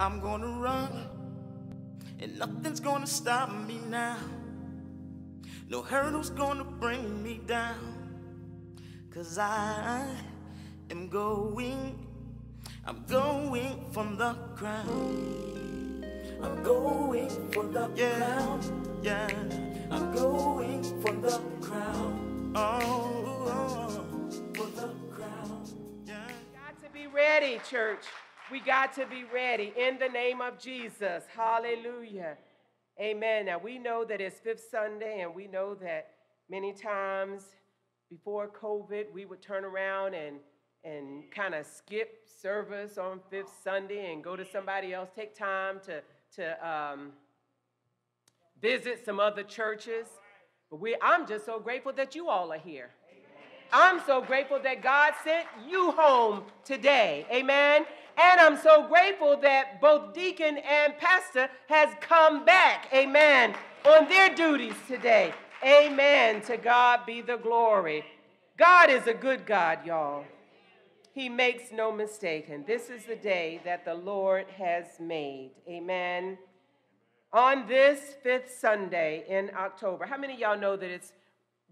I'm gonna run, and nothing's gonna stop me now. No hurdle's gonna bring me down. Cause I am going, I'm going for the crown. I'm going for the yeah, crown. Yeah, I'm going for the crown. Oh, oh, oh. for the crown. Yeah. Got to be ready, church. We got to be ready in the name of Jesus. Hallelujah. Amen. Now we know that it's Fifth Sunday, and we know that many times before COVID, we would turn around and and kind of skip service on Fifth Sunday and go to somebody else, take time to to um, visit some other churches. But we, I'm just so grateful that you all are here. I'm so grateful that God sent you home today. Amen. And I'm so grateful that both deacon and pastor has come back. Amen. On their duties today. Amen. To God be the glory. God is a good God, y'all. He makes no mistake. And this is the day that the Lord has made. Amen. On this fifth Sunday in October, how many y'all know that it's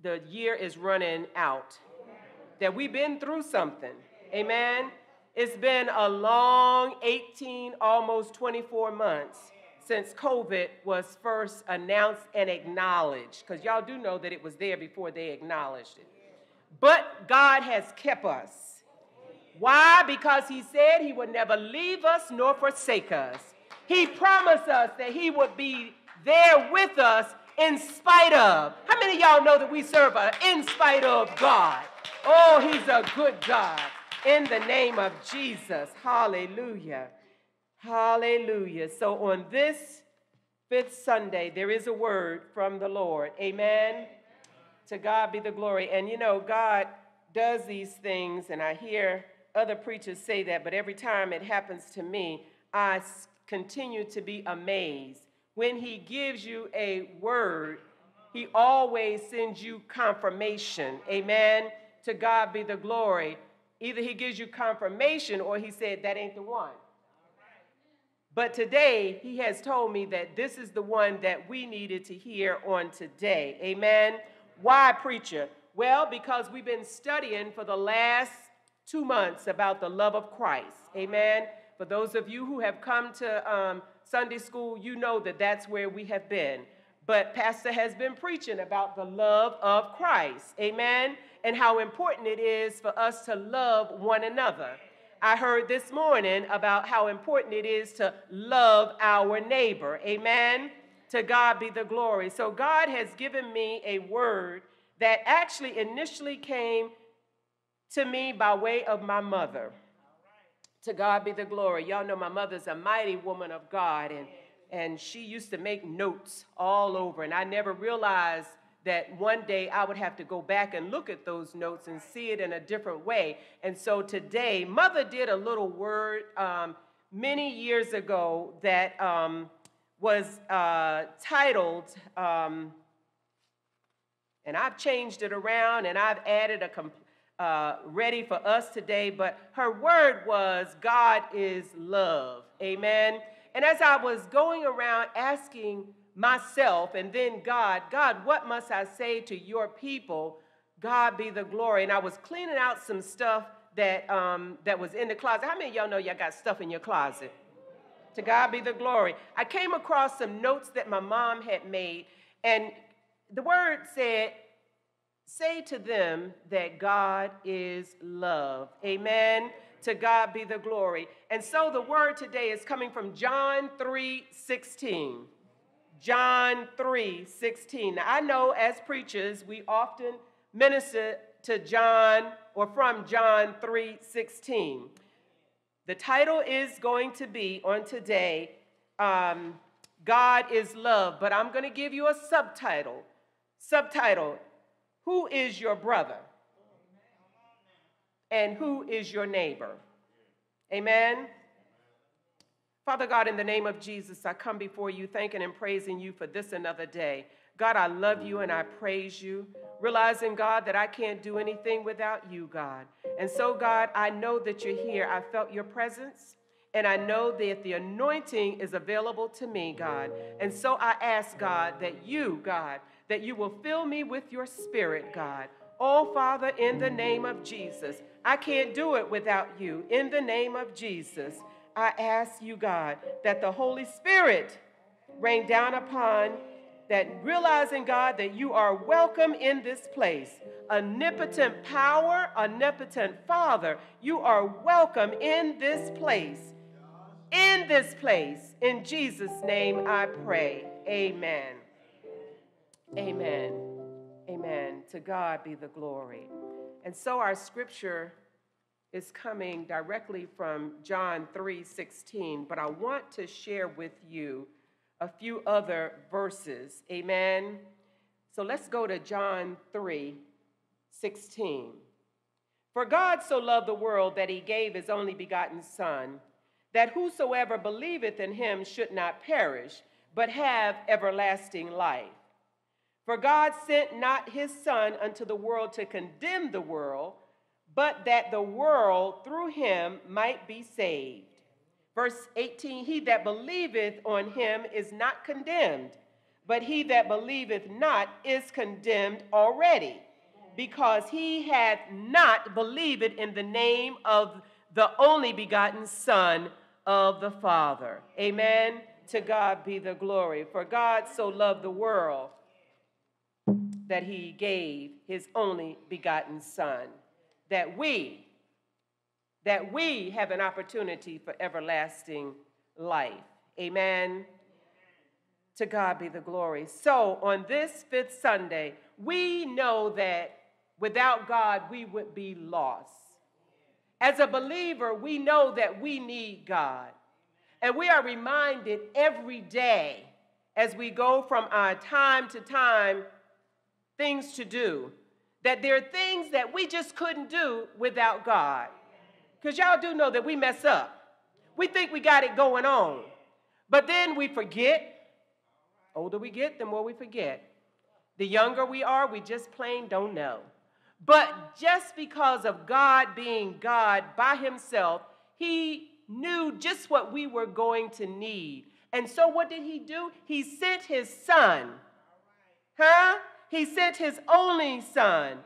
the year is running out? That we've been through something. Amen. It's been a long 18, almost 24 months since COVID was first announced and acknowledged, because y'all do know that it was there before they acknowledged it. But God has kept us. Why? Because He said He would never leave us nor forsake us. He promised us that He would be there with us in spite of. How many of y'all know that we serve a in spite of God? Oh, He's a good God in the name of Jesus. Hallelujah. Hallelujah. So on this fifth Sunday, there is a word from the Lord. Amen. To God be the glory. And you know, God does these things, and I hear other preachers say that, but every time it happens to me, I continue to be amazed. When He gives you a word, He always sends you confirmation. Amen. To God be the glory. Either he gives you confirmation or he said, that ain't the one. But today, he has told me that this is the one that we needed to hear on today. Amen. Why, preacher? Well, because we've been studying for the last two months about the love of Christ. Amen. For those of you who have come to um, Sunday school, you know that that's where we have been. But Pastor has been preaching about the love of Christ. Amen and how important it is for us to love one another. I heard this morning about how important it is to love our neighbor. Amen. To God be the glory. So, God has given me a word that actually initially came to me by way of my mother. To God be the glory. Y'all know my mother's a mighty woman of God, and, and she used to make notes all over. And I never realized that one day I would have to go back and look at those notes and see it in a different way. And so today, Mother did a little word um, many years ago that um, was uh, titled, um, and I've changed it around and I've added a comp- uh, ready for us today, but her word was God is love. Amen. And as I was going around asking myself and then God, God, what must I say to your people? God be the glory. And I was cleaning out some stuff that, um, that was in the closet. How many y'all know y'all got stuff in your closet? To God be the glory. I came across some notes that my mom had made, and the word said, Say to them that God is love. Amen. To God be the glory. And so the word today is coming from John 3 16. John 3 16. Now, I know as preachers, we often minister to John or from John 3 16. The title is going to be on today, um, God is Love, but I'm going to give you a subtitle. Subtitle Who is your brother? And who is your neighbor? Amen. Father God, in the name of Jesus, I come before you thanking and praising you for this another day. God, I love you and I praise you, realizing, God, that I can't do anything without you, God. And so, God, I know that you're here. I felt your presence. And I know that the anointing is available to me, God. And so I ask, God, that you, God, that you will fill me with your spirit, God. Oh, Father, in the name of Jesus, I can't do it without you. In the name of Jesus, I ask you, God, that the Holy Spirit rain down upon that realizing, God, that you are welcome in this place. Omnipotent power, omnipotent Father, you are welcome in this place. In this place. In Jesus' name I pray. Amen. Amen. Amen. To God be the glory. And so our scripture is coming directly from John 3 16, but I want to share with you a few other verses. Amen. So let's go to John 3 16. For God so loved the world that he gave his only begotten Son, that whosoever believeth in him should not perish, but have everlasting life. For God sent not his Son unto the world to condemn the world, but that the world through him might be saved. Verse 18 He that believeth on him is not condemned, but he that believeth not is condemned already, because he hath not believed in the name of the only begotten Son of the Father. Amen. To God be the glory. For God so loved the world that he gave his only begotten Son, that we, that we have an opportunity for everlasting life. Amen. To God be the glory. So, on this fifth Sunday, we know that without God, we would be lost. As a believer, we know that we need God. And we are reminded every day as we go from our time to time things to do that there are things that we just couldn't do without God. Because y'all do know that we mess up. We think we got it going on. But then we forget. Older we get, the more we forget. The younger we are, we just plain don't know. But just because of God being God by himself, he knew just what we were going to need. And so what did he do? He sent his son. Huh? He sent his only son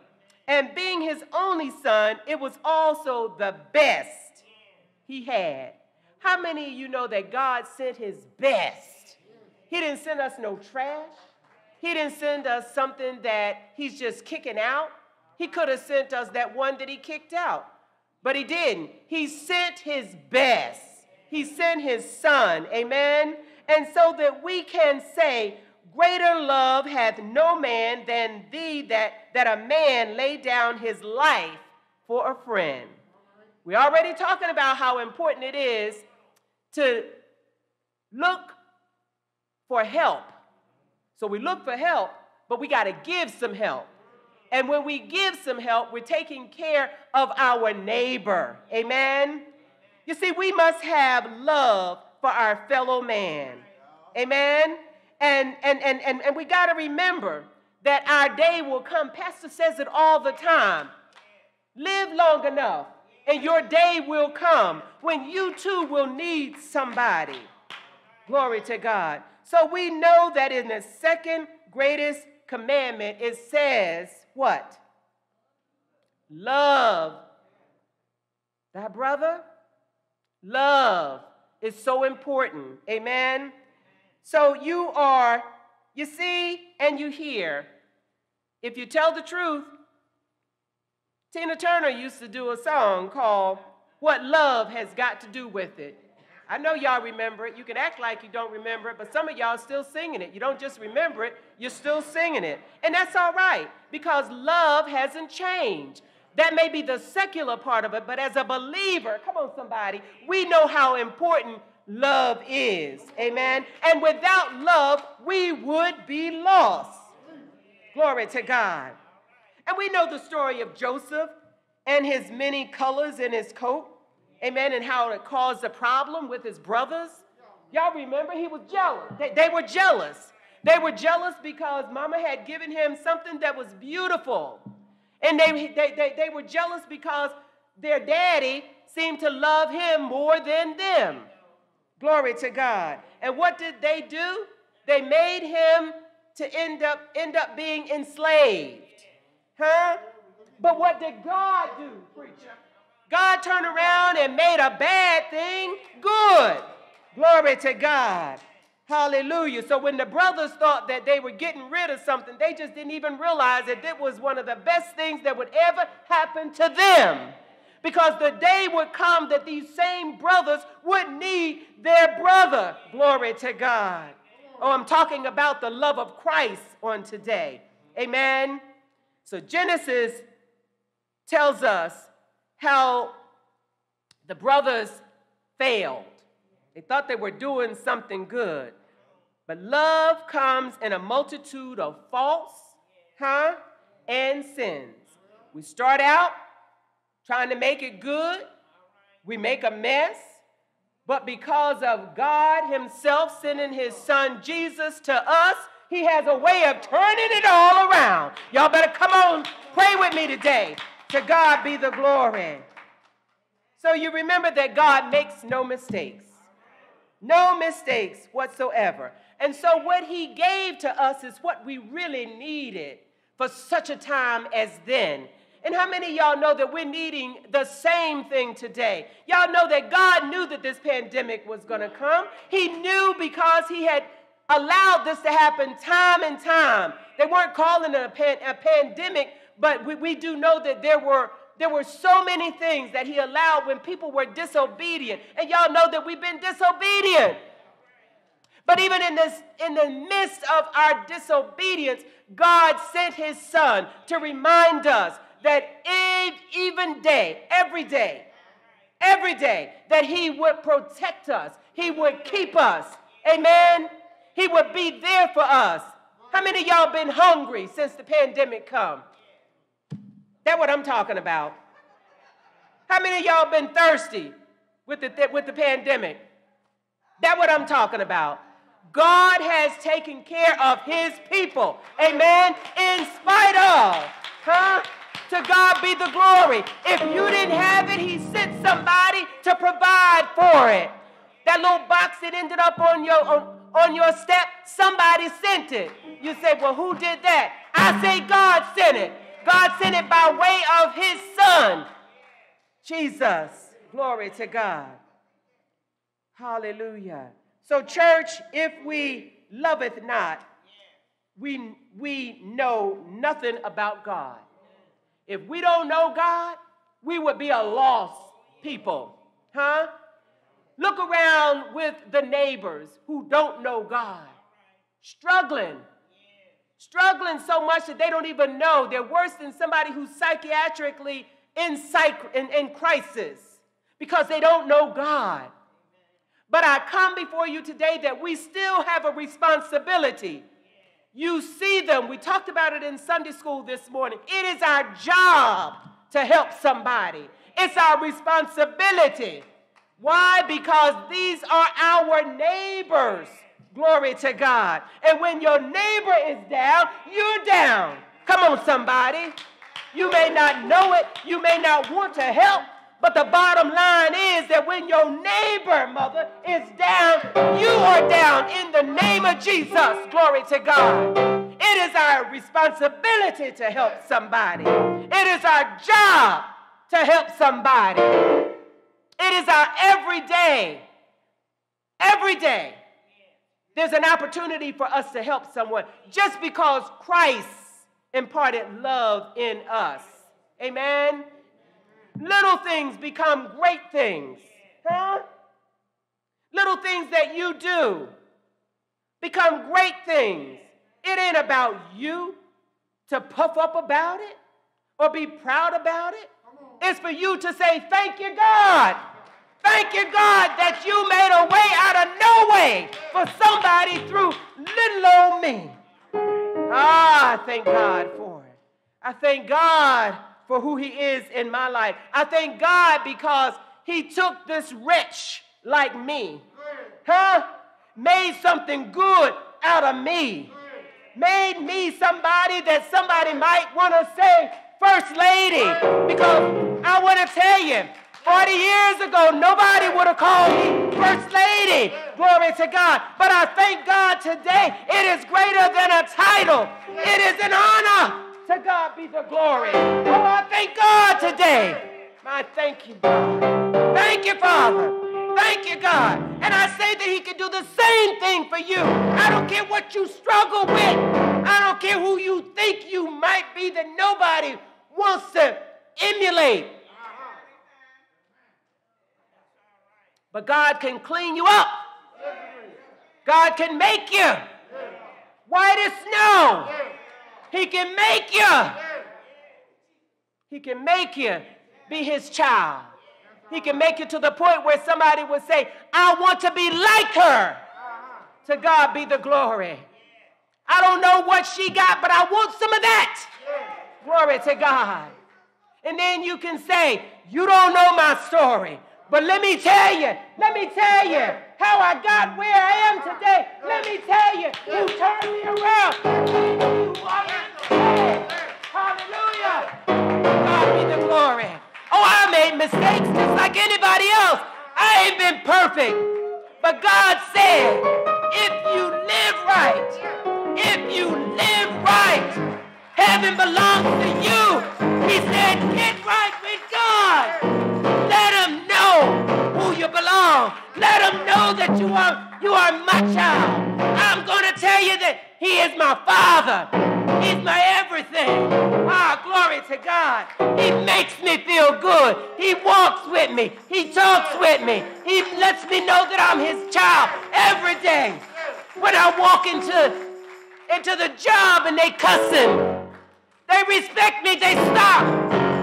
and being his only son, it was also the best he had. How many of you know that God sent his best? He didn't send us no trash. He didn't send us something that he's just kicking out. He could have sent us that one that he kicked out, but he didn't. He sent his best. He sent his son. Amen. And so that we can say, Greater love hath no man than thee that, that a man lay down his life for a friend. We're already talking about how important it is to look for help. So we look for help, but we got to give some help. And when we give some help, we're taking care of our neighbor. Amen? You see, we must have love for our fellow man. Amen? And, and, and, and, and we got to remember that our day will come. Pastor says it all the time. Live long enough, and your day will come when you too will need somebody. Glory to God. So we know that in the second greatest commandment, it says, What? Love thy brother. Love is so important. Amen. So you are, you see and you hear. If you tell the truth, Tina Turner used to do a song called What Love Has Got to Do with It. I know y'all remember it. You can act like you don't remember it, but some of y'all still singing it. You don't just remember it, you're still singing it. And that's all right because love hasn't changed. That may be the secular part of it, but as a believer, come on, somebody, we know how important love is. Amen. And without love, we would be lost. Glory to God. And we know the story of Joseph and his many colors in his coat. Amen. And how it caused a problem with his brothers. Y'all remember he was jealous. They, they were jealous. They were jealous because mama had given him something that was beautiful. And they, they, they, they were jealous because their daddy seemed to love him more than them. Glory to God. And what did they do? They made him to end up end up being enslaved. Huh? But what did God do, preacher? God turned around and made a bad thing good. Glory to God. Hallelujah. So when the brothers thought that they were getting rid of something, they just didn't even realize that it was one of the best things that would ever happen to them. Because the day would come that these same brothers would need their brother. Glory to God. Oh, I'm talking about the love of Christ on today. Amen. So Genesis tells us how the brothers failed. They thought they were doing something good. But love comes in a multitude of faults, huh, and sins. We start out trying to make it good, we make a mess, but because of God Himself sending His Son Jesus to us, He has a way of turning it all around. Y'all better come on, pray with me today. To God be the glory. So you remember that God makes no mistakes. No mistakes whatsoever. And so, what he gave to us is what we really needed for such a time as then. And how many y'all know that we're needing the same thing today? Y'all know that God knew that this pandemic was going to come. He knew because He had allowed this to happen time and time. They weren't calling it a, pan- a pandemic, but we, we do know that there were there were so many things that he allowed when people were disobedient. And y'all know that we've been disobedient. But even in this, in the midst of our disobedience, God sent his son to remind us that even day, every day, every day, that he would protect us, he would keep us. Amen. He would be there for us. How many y'all been hungry since the pandemic come? That's what I'm talking about. How many y'all been thirsty with the, with the pandemic? That's what I'm talking about. God has taken care of his people. Amen. In spite of, huh? To God be the glory. If you didn't have it, he sent somebody to provide for it. That little box that ended up on your on, on your step, somebody sent it. You say, well, who did that? I say God sent it. God sent it by way of his son, Jesus. Glory to God. Hallelujah. So, church, if we loveth not, we, we know nothing about God. If we don't know God, we would be a lost people. Huh? Look around with the neighbors who don't know God, struggling struggling so much that they don't even know. They're worse than somebody who's psychiatrically in, psych- in, in crisis because they don't know God. But I come before you today that we still have a responsibility. You see them. We talked about it in Sunday school this morning. It is our job to help somebody, it's our responsibility. Why? Because these are our neighbors. Glory to God. And when your neighbor is down, you're down. Come on, somebody. You may not know it, you may not want to help, but the bottom line is that when your neighbor, mother, is down, you are down in the name of Jesus. Glory to God. It is our responsibility to help somebody, it is our job to help somebody. It is our everyday, every day there's an opportunity for us to help someone just because Christ imparted love in us. Amen? Little things become great things. Huh? Little things that you do become great things. It ain't about you to puff up about it or be proud about it. It's for you to say, Thank you, God. Thank you, God, that you made a way out of no way for somebody through little old me. Ah, I thank God for it. I thank God for who He is in my life. I thank God because He took this wretch like me, huh? Made something good out of me. Made me somebody that somebody might want to say, First Lady, because I want to tell you, 40 years ago, nobody would have called me First Lady. Glory to God. But I thank God today, it is greater than a title, it is an honor. To God be the glory. Oh, I thank God today. I thank you, God. Thank you, Father. Thank you, God. And I say that He can do the same thing for you. I don't care what you struggle with. I don't care who you think you might be that nobody wants to emulate. But God can clean you up. God can make you white as snow. He can make you. He can make you be his child. He can make you to the point where somebody would say, I want to be like her. To God be the glory. I don't know what she got, but I want some of that. Glory to God. And then you can say, You don't know my story. But let me tell you, let me tell you how I got where I am today. Let me tell you, you turned me around. Hallelujah. God be the glory. Oh, I made mistakes just like anybody else. I ain't been perfect. But God said, if you live right, if you live right, heaven belongs to you. He said, get right with God Let him know who you belong. Let him know that you are, you are my child. I'm to tell you that is my father. He's my everything. Ah, glory to God. He makes me feel good. He walks with me. He talks with me. He lets me know that I'm his child every day. When I walk into, into the job and they cussing, they respect me, they stop.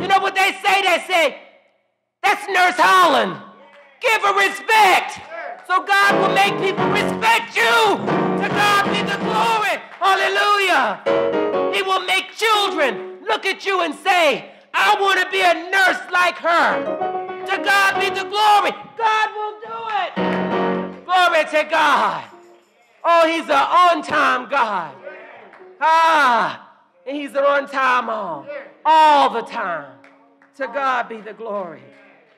You know what they say? They say, that's Nurse Holland. Give her respect. So God will make people respect you. To God be the glory. Hallelujah. He will make children look at you and say, I want to be a nurse like her. To God be the glory. God will do it. Glory to God. Oh, he's an on time God. Ah, and he's an on time all, all the time. To God be the glory.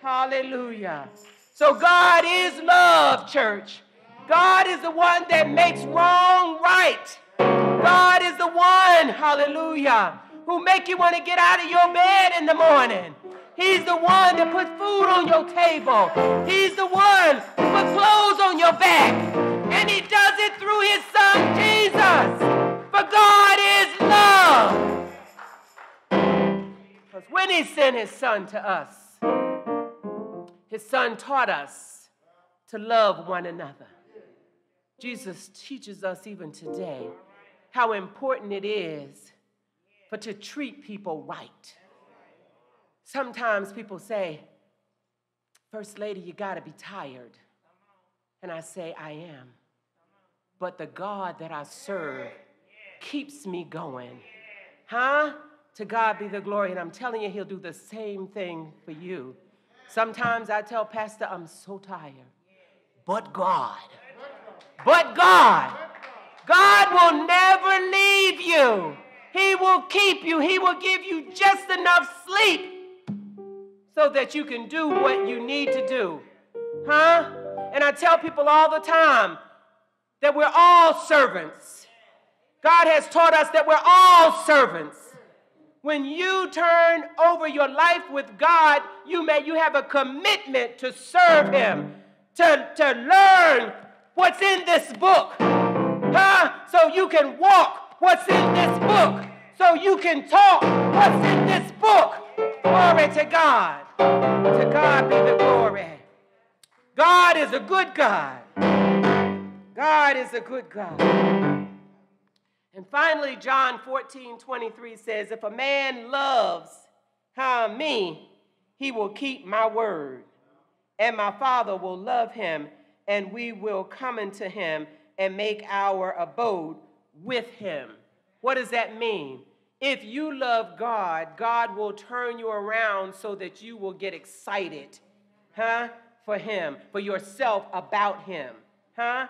Hallelujah. So God is love, church. God is the one that makes wrong right. God is the one, hallelujah, who make you want to get out of your bed in the morning. He's the one that puts food on your table. He's the one who puts clothes on your back. And he does it through his son, Jesus. For God is love. Because when he sent his son to us, his son taught us to love one another. Jesus teaches us even today how important it is for to treat people right. Sometimes people say, First Lady, you got to be tired. And I say, I am. But the God that I serve keeps me going. Huh? To God be the glory. And I'm telling you, He'll do the same thing for you. Sometimes I tell Pastor, I'm so tired. But God, but God, God will never leave you. He will keep you. He will give you just enough sleep so that you can do what you need to do. Huh? And I tell people all the time that we're all servants. God has taught us that we're all servants. When you turn over your life with God, you may you have a commitment to serve Him, to, to learn what's in this book. Huh? So you can walk what's in this book. So you can talk what's in this book. Glory to God. To God be the glory. God is a good God. God is a good God. And finally, John 14, 23 says, If a man loves how me, he will keep my word, and my Father will love him, and we will come into him and make our abode with him. What does that mean? If you love God, God will turn you around so that you will get excited, huh? For him, for yourself, about him, huh?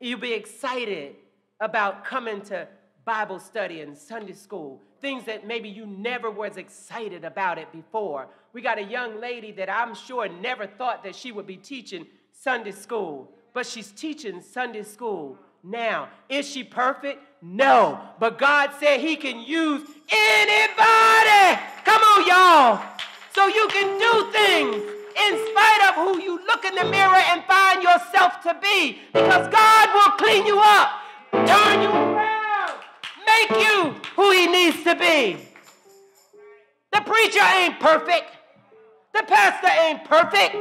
You'll be excited about coming to Bible study and Sunday school. things that maybe you never was excited about it before. We got a young lady that I'm sure never thought that she would be teaching Sunday school, but she's teaching Sunday school now. Is she perfect? No. But God said He can use anybody. Come on, y'all. So you can do things in spite of who you look in the mirror and find yourself to be. Because God will clean you up, turn you around, make you who He needs to be. The preacher ain't perfect. The pastor ain't perfect.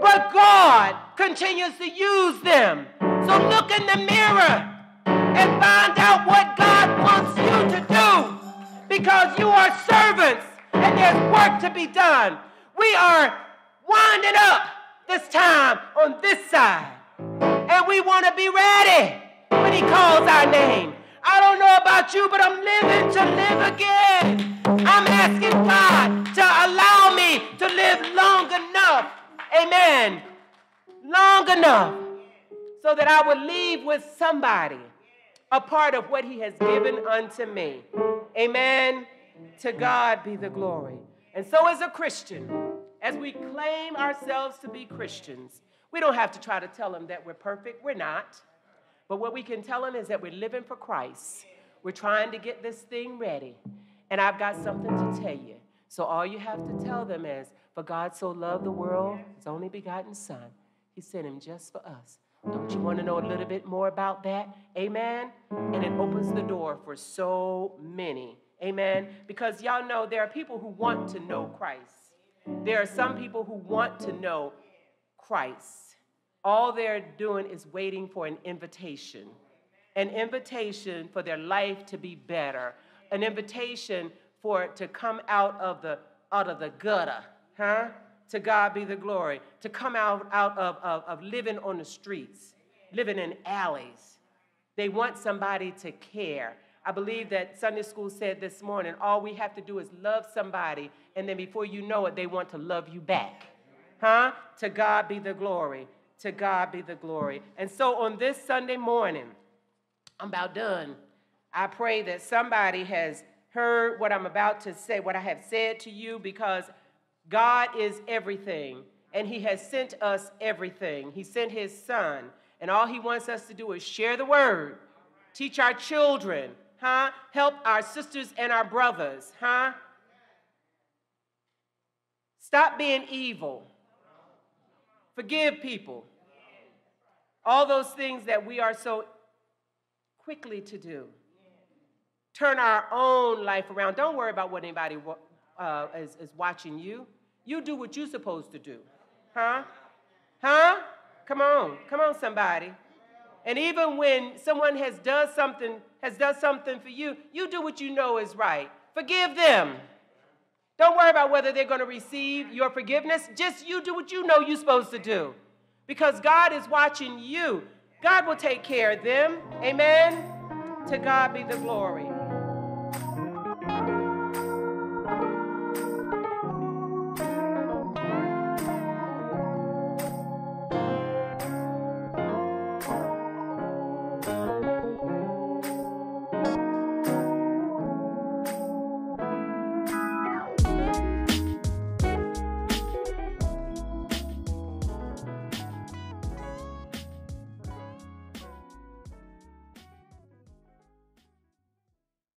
But God continues to use them. So look in the mirror and find out what God wants you to do because you are servants and there's work to be done. We are winding up this time on this side and we want to be ready when He calls our name. I don't know about you, but I'm living to live again. I'm asking God to allow me to live long enough. Amen. Long enough so that I would leave with somebody a part of what he has given unto me. Amen. To God be the glory. And so, as a Christian, as we claim ourselves to be Christians, we don't have to try to tell them that we're perfect. We're not. But what we can tell them is that we're living for Christ. We're trying to get this thing ready. And I've got something to tell you. So, all you have to tell them is, For God so loved the world, his only begotten Son, he sent him just for us don't you want to know a little bit more about that? Amen. And it opens the door for so many. Amen. Because y'all know there are people who want to know Christ. There are some people who want to know Christ. All they're doing is waiting for an invitation an invitation for their life to be better, an invitation for it to come out of the, out of the gutter, huh? To God be the glory. To come out, out of, of, of living on the streets, living in alleys. They want somebody to care. I believe that Sunday school said this morning all we have to do is love somebody, and then before you know it, they want to love you back. Huh? To God be the glory. To God be the glory. And so on this Sunday morning, I'm about done. I pray that somebody has heard what I'm about to say, what I have said to you, because God is everything, and He has sent us everything. He sent His Son, and all He wants us to do is share the word, teach our children, huh? Help our sisters and our brothers, huh? Stop being evil. Forgive people. All those things that we are so quickly to do. Turn our own life around. Don't worry about what anybody uh, is, is watching you. You do what you're supposed to do. Huh? Huh? Come on. Come on, somebody. And even when someone has done something, has done something for you, you do what you know is right. Forgive them. Don't worry about whether they're going to receive your forgiveness. Just you do what you know you're supposed to do. Because God is watching you. God will take care of them. Amen. To God be the glory.